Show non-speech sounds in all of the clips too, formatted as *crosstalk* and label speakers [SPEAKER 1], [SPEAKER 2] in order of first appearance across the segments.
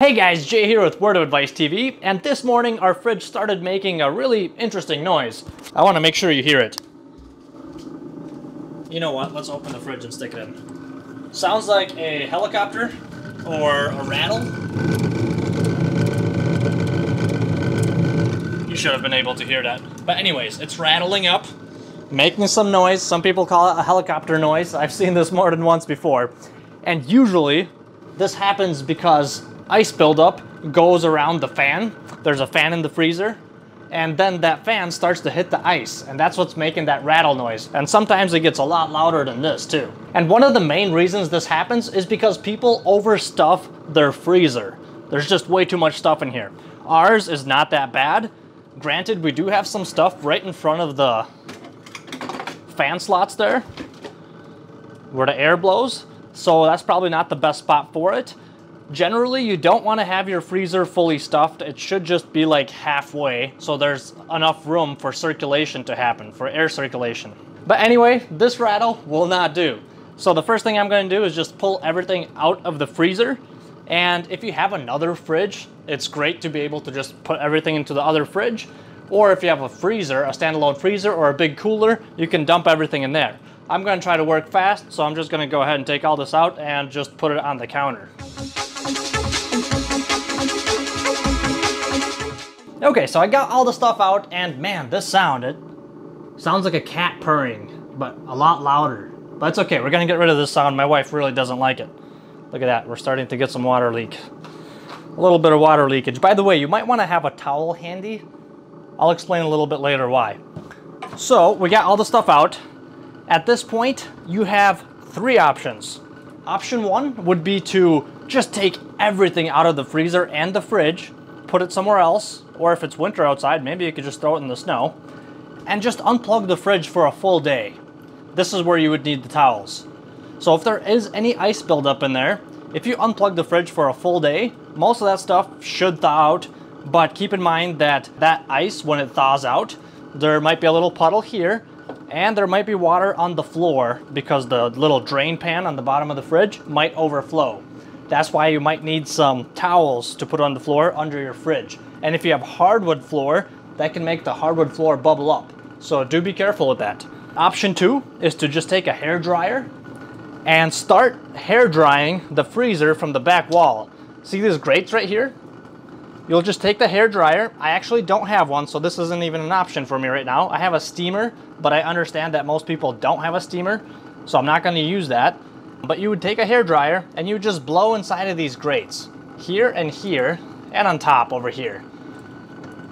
[SPEAKER 1] Hey guys, Jay here with Word of Advice TV, and this morning our fridge started making a really interesting noise. I want to make sure you hear it. You know what, let's open the fridge and stick it in. Sounds like a helicopter or a rattle. You should have been able to hear that. But anyways, it's rattling up, making some noise. Some people call it a helicopter noise. I've seen this more than once before. And usually, this happens because ice buildup goes around the fan. There's a fan in the freezer, and then that fan starts to hit the ice, and that's what's making that rattle noise. And sometimes it gets a lot louder than this too. And one of the main reasons this happens is because people overstuff their freezer. There's just way too much stuff in here. Ours is not that bad. Granted, we do have some stuff right in front of the fan slots there, where the air blows, so that's probably not the best spot for it. Generally, you don't want to have your freezer fully stuffed. It should just be like halfway, so there's enough room for circulation to happen, for air circulation. But anyway, this rattle will not do. So the first thing I'm going to do is just pull everything out of the freezer. And if you have another fridge, it's great to be able to just put everything into the other fridge. Or if you have a freezer, a standalone freezer or a big cooler, you can dump everything in there. I'm going to try to work fast, so I'm just going to go ahead and take all this out and just put it on the counter. Okay, so I got all the stuff out, and man, this sound, it sounds like a cat purring, but a lot louder. But it's okay, we're gonna get rid of this sound. My wife really doesn't like it. Look at that, we're starting to get some water leak. A little bit of water leakage. By the way, you might wanna have a towel handy. I'll explain a little bit later why. So, we got all the stuff out. At this point, you have three options. Option one would be to just take everything out of the freezer and the fridge, put it somewhere else, or if it's winter outside, maybe you could just throw it in the snow, and just unplug the fridge for a full day. This is where you would need the towels. So if there is any ice buildup in there, if you unplug the fridge for a full day, most of that stuff should thaw out, but keep in mind that that ice, when it thaws out, there might be a little puddle here, and there might be water on the floor because the little drain pan on the bottom of the fridge might overflow. That's why you might need some towels to put on the floor under your fridge. And if you have hardwood floor, that can make the hardwood floor bubble up. So do be careful with that. Option two is to just take a hair dryer and start hair drying the freezer from the back wall. See these grates right here? You'll just take the hair dryer. I actually don't have one, so this isn't even an option for me right now. I have a steamer, but I understand that most people don't have a steamer, so I'm not gonna use that. But you would take a hair dryer and you just blow inside of these grates, here and here, and on top over here.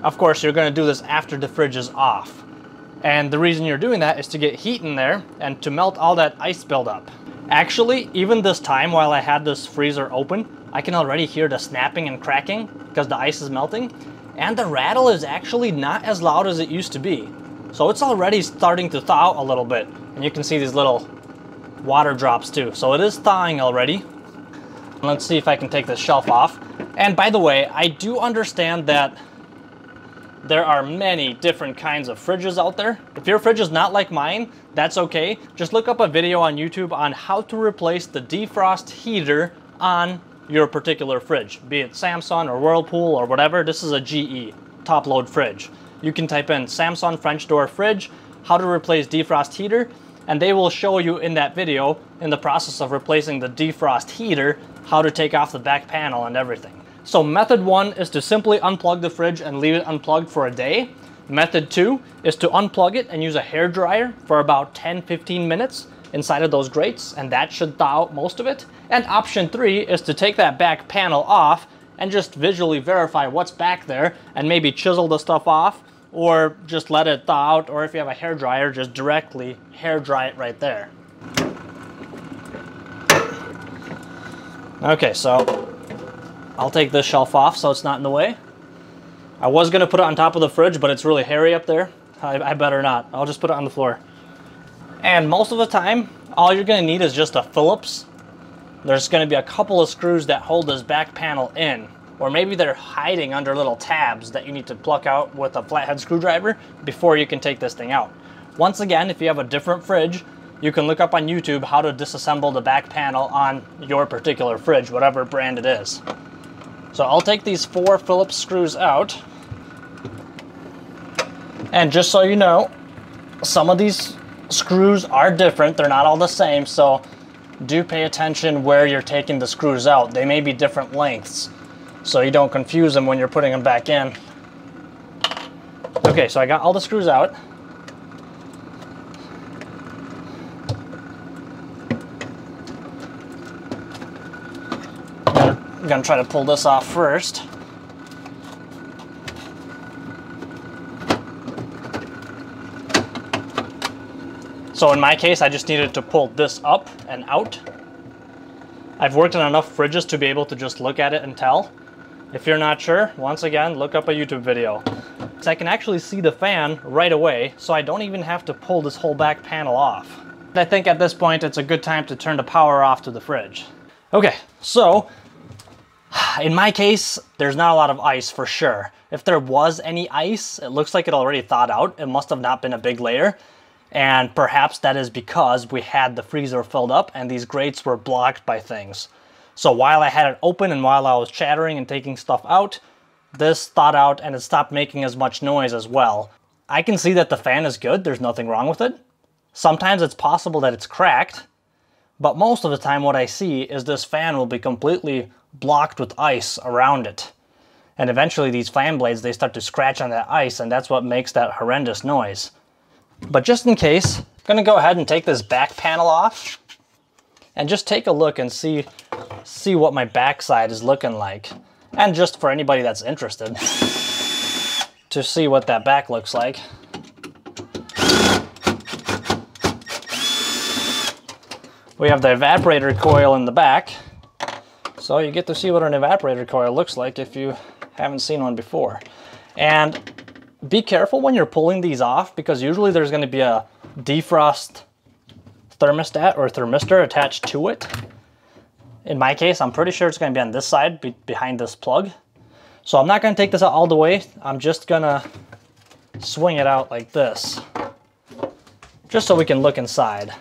[SPEAKER 1] Of course, you're gonna do this after the fridge is off. And the reason you're doing that is to get heat in there and to melt all that ice buildup. Actually, even this time while I had this freezer open, I can already hear the snapping and cracking because the ice is melting. And the rattle is actually not as loud as it used to be. So it's already starting to thaw a little bit. And you can see these little water drops too. So it is thawing already. Let's see if I can take this shelf off. And by the way, I do understand that there are many different kinds of fridges out there. If your fridge is not like mine, that's okay. Just look up a video on YouTube on how to replace the defrost heater on your particular fridge, be it Samsung or Whirlpool or whatever. This is a GE top load fridge. You can type in Samsung French door fridge, how to replace defrost heater, and they will show you in that video, in the process of replacing the defrost heater, how to take off the back panel and everything. So method one is to simply unplug the fridge and leave it unplugged for a day. Method two is to unplug it and use a hair dryer for about 10-15 minutes inside of those grates, and that should thaw out most of it. And option three is to take that back panel off and just visually verify what's back there and maybe chisel the stuff off or just let it thaw out, or if you have a hair dryer, just directly hair dry it right there. Okay, so I'll take this shelf off so it's not in the way. I was gonna put it on top of the fridge, but it's really hairy up there. I, I better not. I'll just put it on the floor. And most of the time, all you're gonna need is just a Phillips. There's gonna be a couple of screws that hold this back panel in or maybe they're hiding under little tabs that you need to pluck out with a flathead screwdriver before you can take this thing out. Once again, if you have a different fridge, you can look up on YouTube how to disassemble the back panel on your particular fridge, whatever brand it is. So I'll take these four Phillips screws out. And just so you know, some of these screws are different. They're not all the same, so do pay attention where you're taking the screws out. They may be different lengths, so you don't confuse them when you're putting them back in. Okay, so I got all the screws out. Gonna try to pull this off first. So in my case, I just needed to pull this up and out. I've worked on enough fridges to be able to just look at it and tell. If you're not sure, once again, look up a YouTube video. So I can actually see the fan right away, so I don't even have to pull this whole back panel off. I think at this point, it's a good time to turn the power off to the fridge. Okay, so in my case, there's not a lot of ice for sure. If there was any ice, it looks like it already thawed out. It must have not been a big layer. And perhaps that is because we had the freezer filled up and these grates were blocked by things. So while I had it open and while I was chattering and taking stuff out, this thawed out and it stopped making as much noise as well. I can see that the fan is good, there's nothing wrong with it. Sometimes it's possible that it's cracked, but most of the time what I see is this fan will be completely blocked with ice around it. And eventually these fan blades, they start to scratch on that ice and that's what makes that horrendous noise. But just in case, I'm gonna go ahead and take this back panel off and just take a look and see, see what my backside is looking like. And just for anybody that's interested *laughs* to see what that back looks like. We have the evaporator coil in the back. So you get to see what an evaporator coil looks like if you haven't seen one before. And be careful when you're pulling these off because usually there's going to be a defrost thermostat or thermistor attached to it. In my case, I'm pretty sure it's going to be on this side be behind this plug. So I'm not going to take this out all the way. I'm just going to swing it out like this. Just so we can look inside.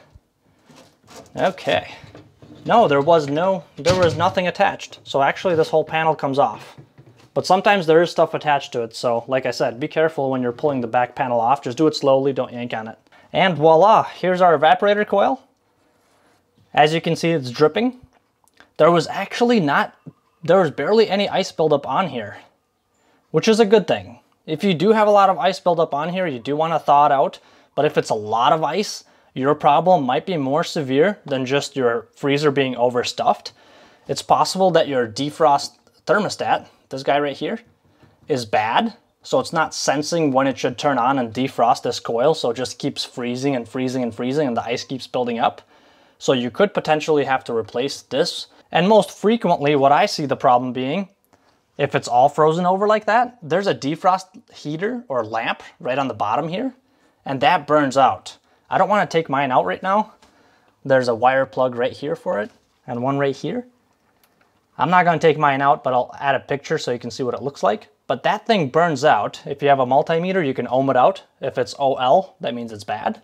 [SPEAKER 1] Okay. No, there was no, there was nothing attached. So actually this whole panel comes off. But sometimes there is stuff attached to it, so like I said, be careful when you're pulling the back panel off. Just do it slowly, don't yank on it. And voila, here's our evaporator coil. As you can see, it's dripping. There was actually not, there was barely any ice buildup on here, which is a good thing. If you do have a lot of ice buildup on here, you do want to thaw it out. But if it's a lot of ice, your problem might be more severe than just your freezer being overstuffed. It's possible that your defrost thermostat this guy right here, is bad. So it's not sensing when it should turn on and defrost this coil. So it just keeps freezing and freezing and freezing and the ice keeps building up. So you could potentially have to replace this. And most frequently what I see the problem being, if it's all frozen over like that, there's a defrost heater or lamp right on the bottom here. And that burns out. I don't want to take mine out right now. There's a wire plug right here for it and one right here. I'm not going to take mine out, but I'll add a picture so you can see what it looks like. But that thing burns out. If you have a multimeter, you can ohm it out. If it's OL, that means it's bad.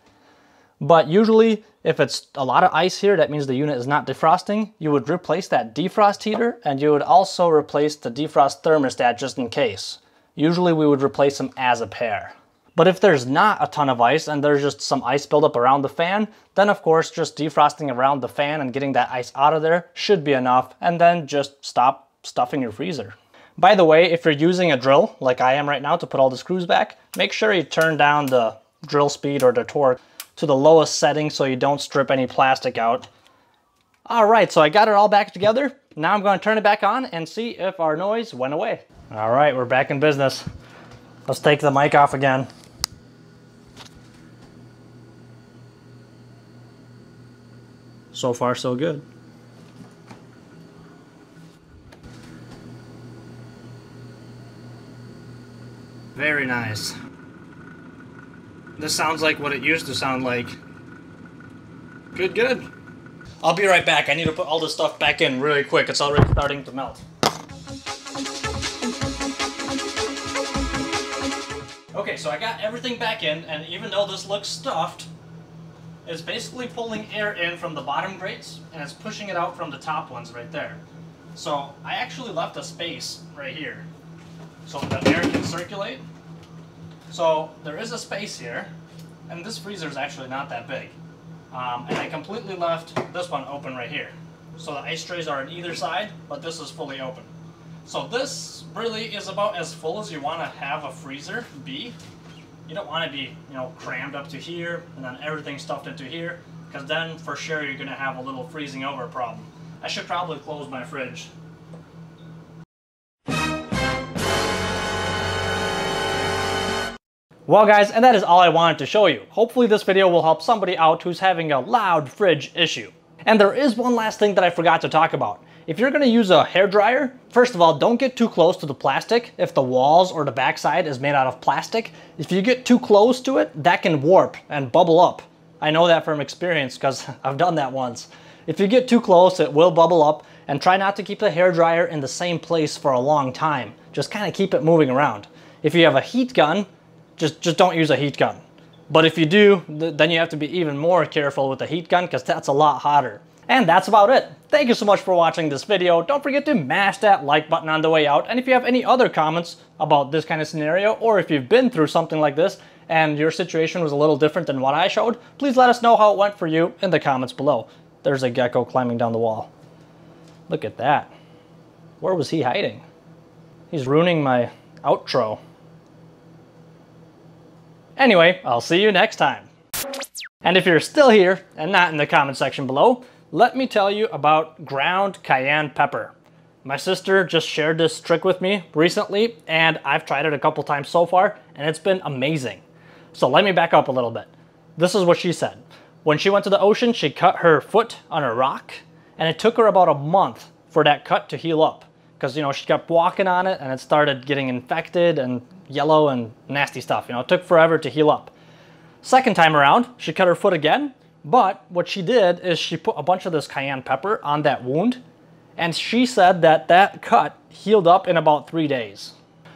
[SPEAKER 1] But usually, if it's a lot of ice here, that means the unit is not defrosting. You would replace that defrost heater, and you would also replace the defrost thermostat just in case. Usually we would replace them as a pair. But if there's not a ton of ice and there's just some ice buildup around the fan, then of course just defrosting around the fan and getting that ice out of there should be enough and then just stop stuffing your freezer. By the way, if you're using a drill like I am right now to put all the screws back, make sure you turn down the drill speed or the torque to the lowest setting so you don't strip any plastic out. All right, so I got it all back together. Now I'm going to turn it back on and see if our noise went away. All right, we're back in business. Let's take the mic off again. So far, so good. Very nice. This sounds like what it used to sound like. Good, good. I'll be right back. I need to put all this stuff back in really quick. It's already starting to melt. Okay, so I got everything back in, and even though this looks stuffed, it's basically pulling air in from the bottom grates and it's pushing it out from the top ones right there. So I actually left a space right here so the air can circulate. So there is a space here, and this freezer is actually not that big. Um, and I completely left this one open right here. So the ice trays are on either side, but this is fully open. So this really is about as full as you want to have a freezer be. You don't want to be, you know, crammed up to here and then everything stuffed into here, because then for sure you're going to have a little freezing over problem. I should probably close my fridge Well guys, and that is all I wanted to show you. Hopefully this video will help somebody out who's having a loud fridge issue. And there is one last thing that I forgot to talk about. If you're gonna use a hair dryer, first of all, don't get too close to the plastic if the walls or the backside is made out of plastic. If you get too close to it, that can warp and bubble up. I know that from experience because *laughs* I've done that once. If you get too close, it will bubble up and try not to keep the hair dryer in the same place for a long time. Just kind of keep it moving around. If you have a heat gun, just, just don't use a heat gun. But if you do, th then you have to be even more careful with the heat gun because that's a lot hotter. And that's about it. Thank you so much for watching this video. Don't forget to mash that like button on the way out. And if you have any other comments about this kind of scenario, or if you've been through something like this and your situation was a little different than what I showed, please let us know how it went for you in the comments below. There's a gecko climbing down the wall. Look at that. Where was he hiding? He's ruining my outro. Anyway, I'll see you next time. And if you're still here and not in the comment section below, let me tell you about ground cayenne pepper. My sister just shared this trick with me recently and I've tried it a couple times so far and it's been amazing. So let me back up a little bit. This is what she said. When she went to the ocean, she cut her foot on a rock and it took her about a month for that cut to heal up because you know she kept walking on it and it started getting infected and yellow and nasty stuff. You know, it took forever to heal up. Second time around, she cut her foot again, but what she did is she put a bunch of this cayenne pepper on that wound, and she said that that cut healed up in about three days.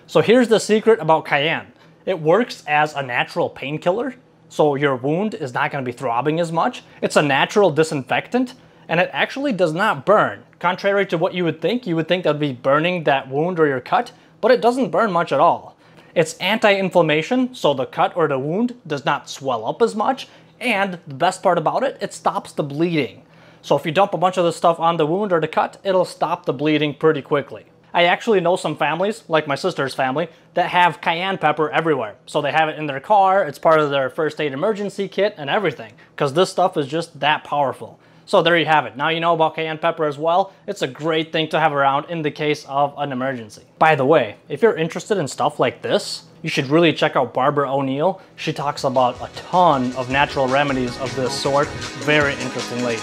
[SPEAKER 1] So here's the secret about cayenne. It works as a natural painkiller, so your wound is not going to be throbbing as much. It's a natural disinfectant, and it actually does not burn. Contrary to what you would think, you would think that would be burning that wound or your cut, but it doesn't burn much at all. It's anti-inflammation, so the cut or the wound does not swell up as much, and the best part about it, it stops the bleeding. So if you dump a bunch of this stuff on the wound or the cut, it'll stop the bleeding pretty quickly. I actually know some families, like my sister's family, that have cayenne pepper everywhere. So they have it in their car, it's part of their first aid emergency kit and everything, because this stuff is just that powerful. So there you have it. Now you know about cayenne pepper as well. It's a great thing to have around in the case of an emergency. By the way, if you're interested in stuff like this, you should really check out Barbara O'Neill. She talks about a ton of natural remedies of this sort. Very interesting lady.